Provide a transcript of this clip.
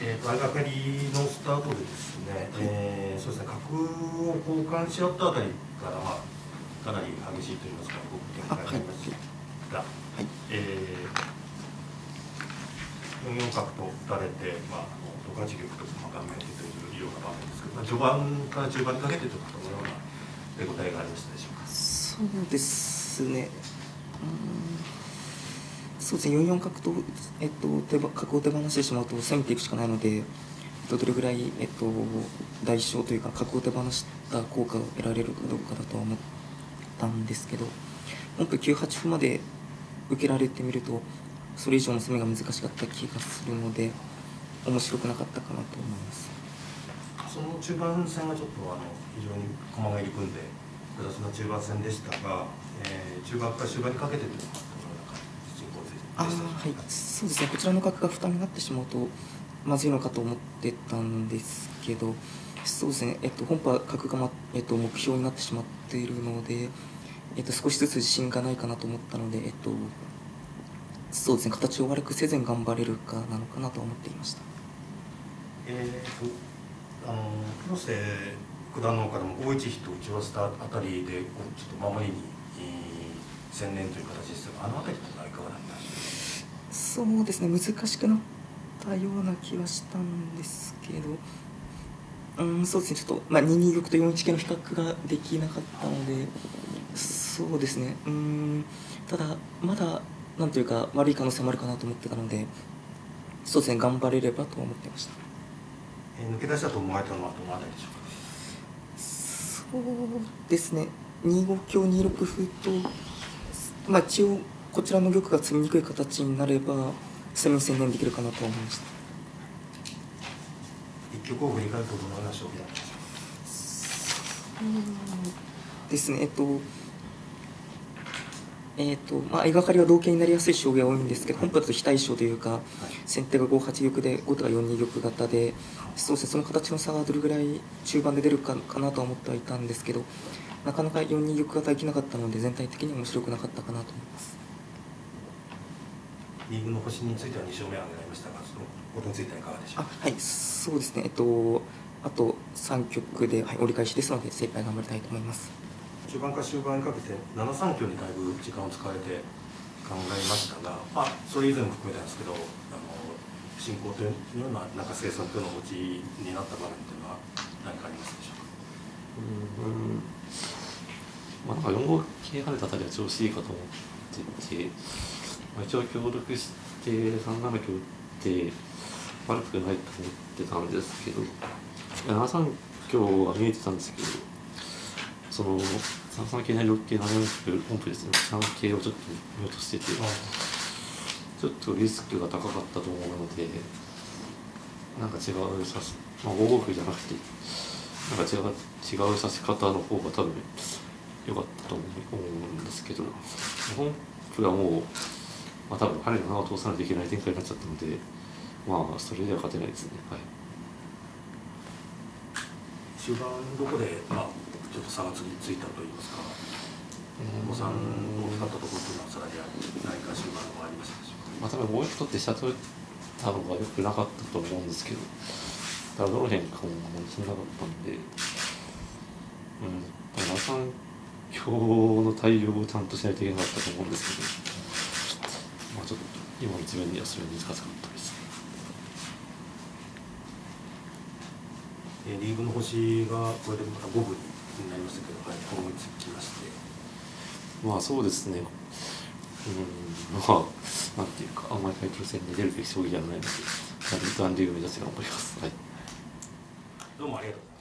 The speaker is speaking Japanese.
えーと、相掛かりのスタートでですね、はい、えー、そうですね角を交換し合ったあたりから、まあ、かなり激しいといいますか動く展開になりました。が、はい。えー、4四角と打たれて、まあ、十勝玉とまあ顔面でというような場面ですけど、まあ、序盤から中盤にかけてとどのような手応えがありましたでしょうか。そうですねそうですね4四角と、えっと、手角を手放してしまうと攻めていくしかないので、えっと、どれぐらい、えっと、代償というか角を手放した効果を得られるかどうかだとは思ったんですけど本譜9八歩まで受けられてみるとそれ以上の攻めが難しかった気がするので面白くなかったかなと思います。その中盤戦がちょっとあの非常に駒が入り組んで複雑な中盤戦でしたが、えー、中盤から終盤にかけてというのはあはい。そうですね。こちらの角が負担になってしまうとまずいのかと思ってたんですけどそうですね、えっと、本は角が、まえっと、目標になってしまっているので、えっと、少しずつ自信がないかなと思ったので、えっと、そうですね。形を悪くせずに頑張れるかなのかなと思っていました。えーと、あの広瀬九段の方からも5一飛と打ち合わせたあたりでちょっと守りに、えー、専念という形ですがあのあたりっていかがだったんでしょう？かそうですね難しくなったような気はしたんですけど。うんそうですねちょっと、まあ、2二玉と4一桂の比較ができなかったのでそうですねうんただまだなんというか悪い可能性もあるかなと思ってたのでそうですね頑張れればと思ってました、えー、抜け出したと思われたのはどのあたりでしょうか？そうですね2五香2六歩とまあ一応こちらの玉が詰みにくい形になれば攻めに専念できるかなと思いました。一局を振り返るとどのような勝負なんでしょうですね。えっとえーとまあ、相掛かりは同型になりやすい将棋が多いんですけど、本譜だと非対称というか、はい、先手が5八玉で後手が4二玉型でそうですね。その形の差がどれぐらい中盤で出るかかなとは思ってはいたんですけどなかなか4二玉型いけなかったので全体的に面白くなかったかなと思います。リーグの星については2勝目を挙げられましたが、そのことについてはいかがでしょうか？はい、そうですね。えっとあと3局で、はい、折り返しですので精一杯頑張りたいと思います。中盤から終盤にかけて7三強にだいぶ時間を使われて考えましたが、まあそれ以前も含めたんですけど、あの進行というようななんか生産というのをお持ちになった場面というのは何かありますでしょうか？うんまあ、なんか4五桂跳ねたあたりは調子いいかと思ってて。まあ、一応協力して3七香打って悪くないと思ってたんですけど7三香は見えてたんですけどその3三桂成6桂7四歩本譜ですね3桂をちょっと見落としててちょっとリスクが高かったと思うのでなんか違う指しまあ5五歩じゃなくてなんか違う違う指し方の方が多分良かったと思うんですけど本譜はもうまあ、多分彼の名を通さないといけない展開になっちゃったので、まあ、それでは勝てないですね。はい、終盤どこで、まあ、ちょっと差がついたといいますか、お子さん大きかったところというのは、さらに何か終盤はありましたでしょうか。まあ、多分もう一個って下取ったのがよくなかったと思うんですけど、だからどの辺かも気になかったんで、うん、7三強の対応をちゃんとしないといけなかったと思うんですけど。まあ、ちょっと今の自分にはそれ難しかったですリーグの星がこれでまた五分になりましたけど、はい、今後につきまして。まあそうですね。うん、まあ、なんていうか、あんまりタイトル戦に出るべき将棋じゃないので、残留を目指して頑張ります。はい。どうもありがとうございます。